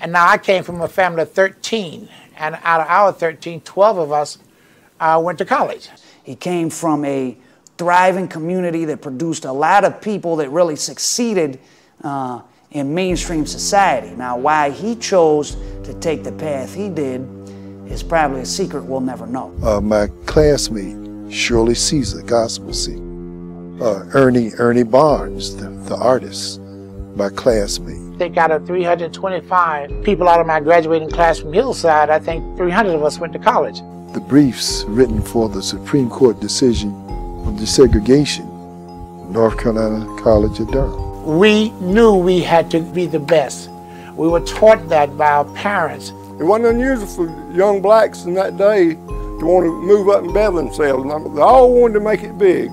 And now I came from a family of 13, and out of our 13, 12 of us uh, went to college. He came from a thriving community that produced a lot of people that really succeeded uh, in mainstream society. Now, why he chose to take the path he did is probably a secret we'll never know. Uh, my classmate, Shirley Caesar, gospel singer. Uh, Ernie Ernie Barnes, the, the artist, my classmate. I think out of 325 people out of my graduating class from Hillside, I think 300 of us went to college. The briefs written for the Supreme Court decision on desegregation, North Carolina College of Durham. We knew we had to be the best. We were taught that by our parents. It wasn't unusual for young blacks in that day to want to move up and better themselves. They all wanted to make it big.